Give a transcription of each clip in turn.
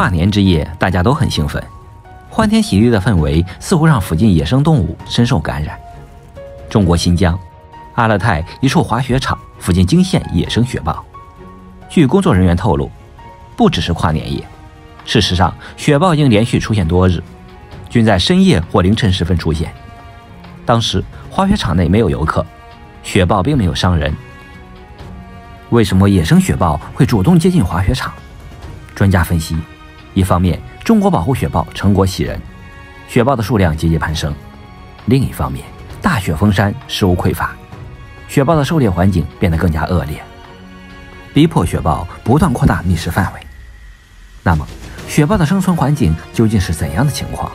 跨年之夜，大家都很兴奋，欢天喜地的氛围似乎让附近野生动物深受感染。中国新疆阿勒泰一处滑雪场附近惊现野生雪豹，据工作人员透露，不只是跨年夜，事实上雪豹已经连续出现多日，均在深夜或凌晨时分出现。当时滑雪场内没有游客，雪豹并没有伤人。为什么野生雪豹会主动接近滑雪场？专家分析，一方面中国保护雪豹成果喜人，雪豹的数量节节攀升；另一方面，大雪封山，食物匮乏，雪豹的狩猎环境变得更加恶劣，逼迫雪豹不断扩大觅食范围。那么，雪豹的生存环境究竟是怎样的情况？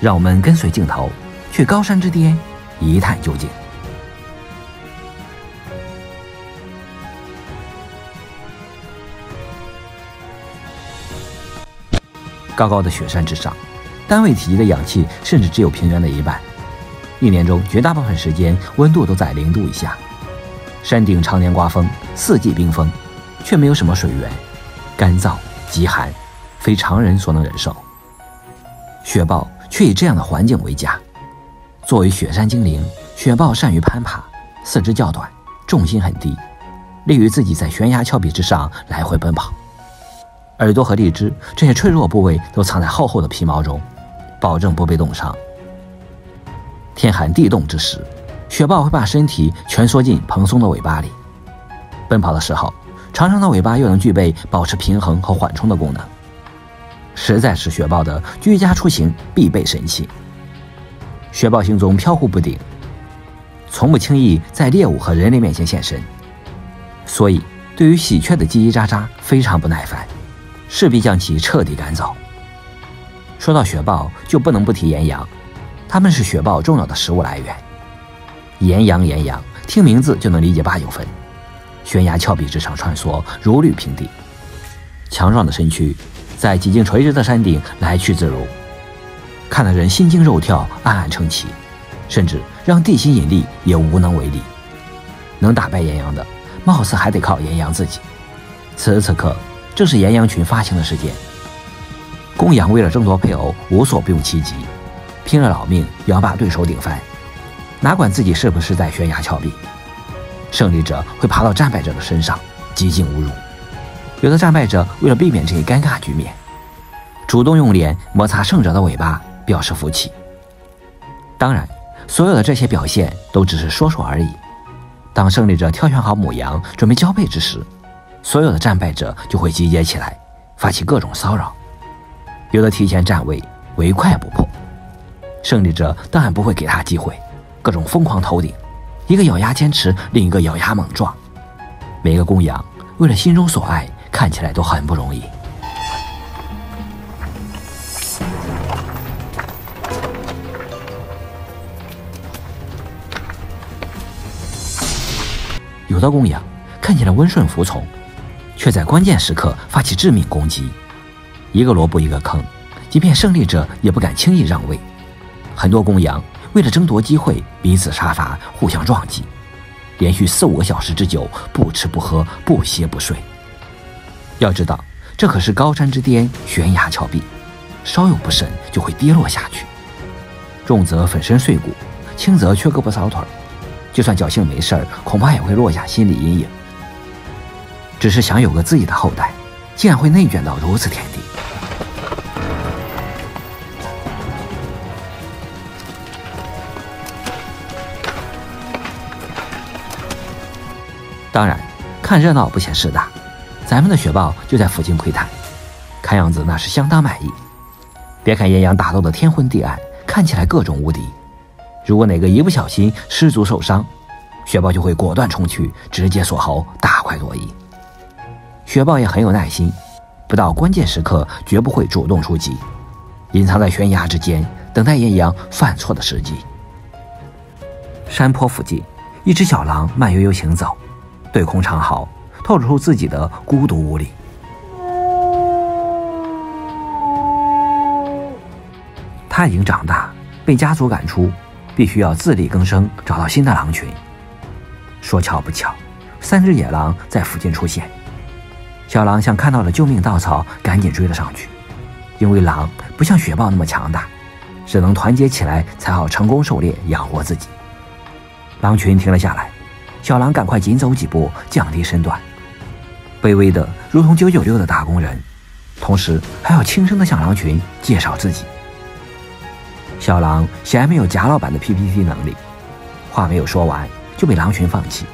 让我们跟随镜头。去高山之巅一探究竟。高高的雪山之上，单位体积的氧气甚至只有平原的一半。一年中绝大部分时间温度都在零度以下。山顶常年刮风，四季冰封，却没有什么水源，干燥极寒，非常人所能忍受。雪豹却以这样的环境为家。作为雪山精灵，雪豹善于攀爬，四肢较短，重心很低，利于自己在悬崖峭壁之上来回奔跑。耳朵和荔枝这些脆弱部位都藏在厚厚的皮毛中，保证不被冻伤。天寒地冻之时，雪豹会把身体蜷缩进蓬松的尾巴里，奔跑的时候，长长的尾巴又能具备保持平衡和缓冲的功能，实在是雪豹的居家出行必备神器。雪豹行踪飘忽不定，从不轻易在猎物和人类面前现身，所以对于喜鹊的叽叽喳喳非常不耐烦，势必将其彻底赶走。说到雪豹，就不能不提岩羊，它们是雪豹重要的食物来源。岩羊，岩羊，听名字就能理解八九分。悬崖峭壁之上穿梭，如履平地，强壮的身躯在几近垂直的山顶来去自如。看得人心惊肉跳，暗暗称奇，甚至让地心引力也无能为力。能打败岩羊的，貌似还得靠岩羊自己。此时此刻，正是岩羊群发情的时间。公羊为了争夺配偶，无所不用其极，拼了老命也要把对手顶翻，哪管自己是不是在悬崖峭壁。胜利者会爬到战败者的身上，极尽侮辱。有的战败者为了避免这一尴尬局面，主动用脸摩擦胜者的尾巴。表示服气。当然，所有的这些表现都只是说说而已。当胜利者挑选好母羊准备交配之时，所有的战败者就会集结起来，发起各种骚扰。有的提前站位，唯快不破。胜利者当然不会给他机会，各种疯狂头顶，一个咬牙坚持，另一个咬牙猛撞。每个公羊为了心中所爱，看起来都很不容易。有的公羊看起来温顺服从，却在关键时刻发起致命攻击，一个萝卜一个坑，即便胜利者也不敢轻易让位。很多公羊为了争夺机会，彼此杀伐，互相撞击，连续四五个小时之久，不吃不喝，不歇不睡。要知道，这可是高山之巅，悬崖峭壁，稍有不慎就会跌落下去，重则粉身碎骨，轻则缺胳膊少腿儿。就算侥幸没事儿，恐怕也会落下心理阴影。只是想有个自己的后代，竟然会内卷到如此田地。当然，看热闹不嫌事大，咱们的雪豹就在附近窥探，看样子那是相当满意。别看岩羊打斗的天昏地暗，看起来各种无敌。如果哪个一不小心失足受伤，雪豹就会果断冲去，直接锁喉，大快朵颐。雪豹也很有耐心，不到关键时刻绝不会主动出击，隐藏在悬崖之间，等待岩羊犯错的时机。山坡附近，一只小狼慢悠悠行走，对空长嚎，透露出自己的孤独无力。它已经长大，被家族赶出。必须要自力更生，找到新的狼群。说巧不巧，三只野狼在附近出现。小狼像看到了救命稻草，赶紧追了上去。因为狼不像雪豹那么强大，只能团结起来才好成功狩猎养活自己。狼群停了下来，小狼赶快紧走几步，降低身段，卑微的如同九九六的打工人，同时还要轻声的向狼群介绍自己。小狼显然没有贾老板的 PPT 能力，话没有说完就被狼群放弃。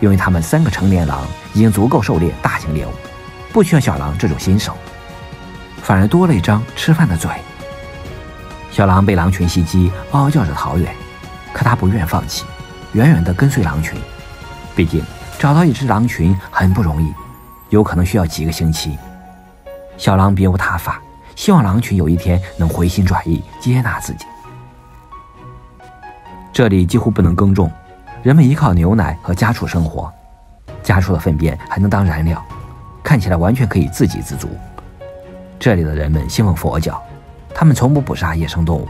因为他们三个成年狼已经足够狩猎大型猎物，不需要小狼这种新手，反而多了一张吃饭的嘴。小狼被狼群袭击，嗷嗷叫着逃远，可他不愿放弃，远远地跟随狼群。毕竟找到一只狼群很不容易，有可能需要几个星期。小狼别无他法，希望狼群有一天能回心转意，接纳自己。这里几乎不能耕种。人们依靠牛奶和家畜生活，家畜的粪便还能当燃料，看起来完全可以自给自足。这里的人们信奉佛教，他们从不捕杀野生动物。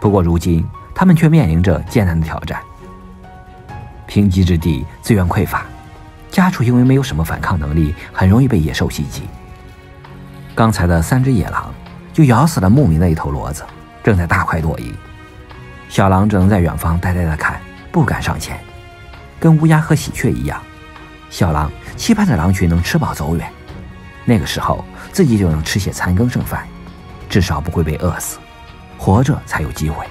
不过如今，他们却面临着艰难的挑战。贫瘠之地，资源匮乏，家畜因为没有什么反抗能力，很容易被野兽袭击。刚才的三只野狼就咬死了牧民的一头骡子，正在大快朵颐。小狼只能在远方呆呆地看。不敢上前，跟乌鸦和喜鹊一样，小狼期盼着狼群能吃饱走远，那个时候自己就能吃些残羹剩饭，至少不会被饿死，活着才有机会。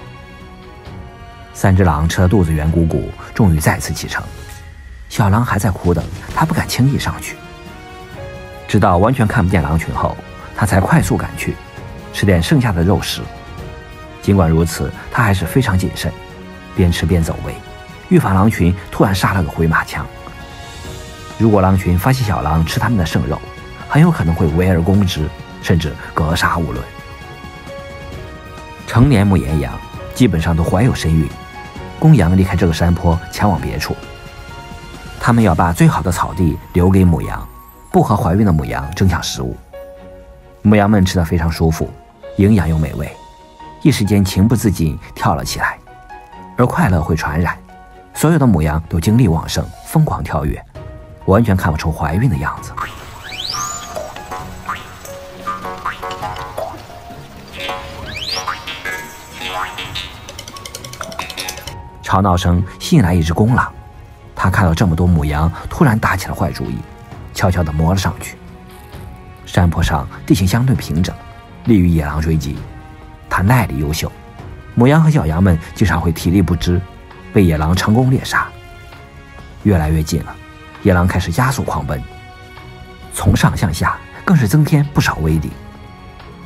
三只狼吃的肚子圆鼓鼓，终于再次启程。小狼还在苦等，他不敢轻易上去，直到完全看不见狼群后，他才快速赶去，吃点剩下的肉食。尽管如此，他还是非常谨慎，边吃边走位。预防狼群突然杀了个回马枪。如果狼群发现小狼吃他们的剩肉，很有可能会围而攻之，甚至格杀勿论。成年母岩羊基本上都怀有身孕，公羊离开这个山坡前往别处。他们要把最好的草地留给母羊，不和怀孕的母羊争抢食物。母羊们吃得非常舒服，营养又美味，一时间情不自禁跳了起来，而快乐会传染。所有的母羊都精力旺盛，疯狂跳跃，完全看不出怀孕的样子。吵闹声吸引来一只公狼，他看到这么多母羊，突然打起了坏主意，悄悄地摸了上去。山坡上地形相对平整，利于野狼追击。它耐力优秀，母羊和小羊们经常会体力不支。被野狼成功猎杀，越来越近了，野狼开始加速狂奔，从上向下更是增添不少威力。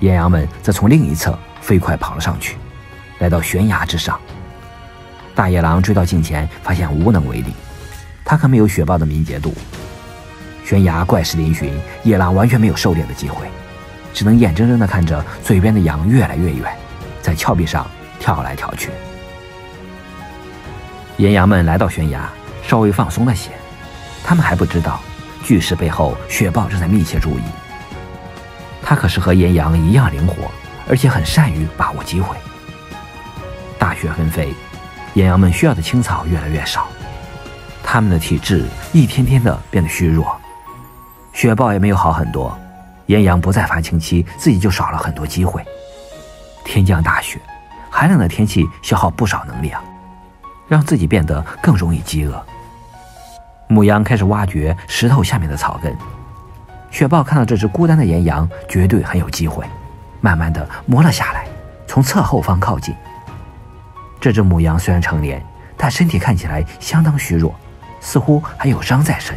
野羊们则从另一侧飞快跑了上去，来到悬崖之上。大野狼追到近前，发现无能为力，他可没有雪豹的敏捷度。悬崖怪石嶙峋，野狼完全没有狩猎的机会，只能眼睁睁地看着嘴边的羊越来越远，在峭壁上跳来跳去。岩羊们来到悬崖，稍微放松了些。他们还不知道，巨石背后雪豹正在密切注意。它可是和岩羊一样灵活，而且很善于把握机会。大雪纷飞，岩羊们需要的青草越来越少，它们的体质一天天的变得虚弱。雪豹也没有好很多，岩羊不再发情期，自己就少了很多机会。天降大雪，寒冷的天气消耗不少能量。让自己变得更容易饥饿。母羊开始挖掘石头下面的草根。雪豹看到这只孤单的岩羊，绝对很有机会，慢慢的摸了下来，从侧后方靠近。这只母羊虽然成年，但身体看起来相当虚弱，似乎还有伤在身。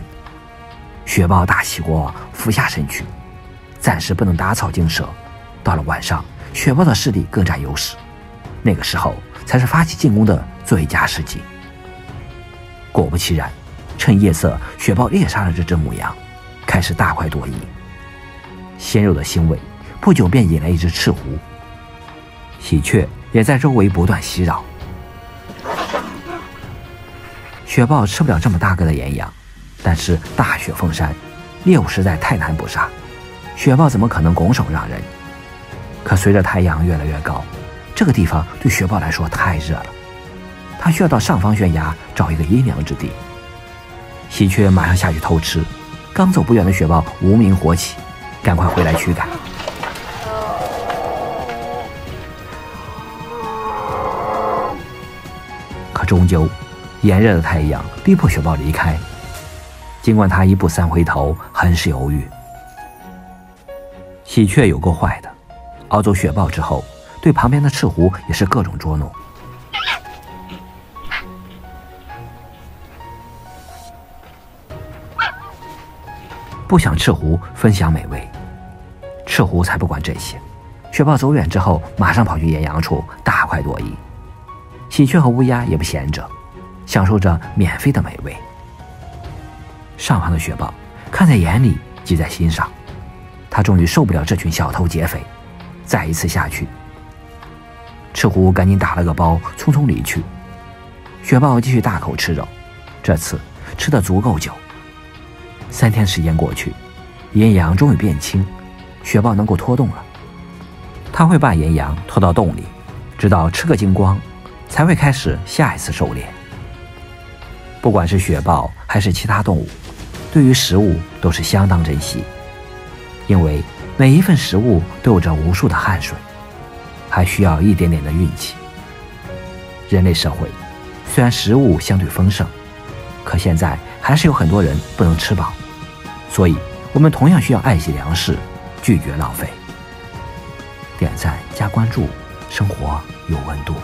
雪豹大喜过望，俯下身去，暂时不能打草惊蛇。到了晚上，雪豹的视力更占优势，那个时候才是发起进攻的。最佳时机。果不其然，趁夜色，雪豹猎杀了这只母羊，开始大快朵颐。鲜肉的腥味，不久便引来一只赤狐。喜鹊也在周围不断袭扰。雪豹吃不了这么大个的岩羊，但是大雪封山，猎物实在太难捕杀，雪豹怎么可能拱手让人？可随着太阳越来越高，这个地方对雪豹来说太热了。它需要到上方悬崖找一个阴凉之地。喜鹊马上下去偷吃，刚走不远的雪豹无名火起，赶快回来驱赶。可终究，炎热的太阳逼迫雪豹离开。尽管他一步三回头，很是犹豫。喜鹊有够坏的，熬走雪豹之后，对旁边的赤狐也是各种捉弄。不想赤狐分享美味，赤狐才不管这些。雪豹走远之后，马上跑去岩羊处大快朵颐。喜鹊和乌鸦也不闲着，享受着免费的美味。上方的雪豹看在眼里，记在心上。他终于受不了这群小偷劫匪，再一次下去。赤狐赶紧打了个包，匆匆离去。雪豹继续大口吃肉，这次吃得足够久。三天时间过去，岩羊终于变轻，雪豹能够拖动了。他会把岩羊拖到洞里，直到吃个精光，才会开始下一次狩猎。不管是雪豹还是其他动物，对于食物都是相当珍惜，因为每一份食物都有着无数的汗水，还需要一点点的运气。人类社会虽然食物相对丰盛，可现在还是有很多人不能吃饱。所以，我们同样需要爱惜粮食，拒绝浪费。点赞加关注，生活有温度。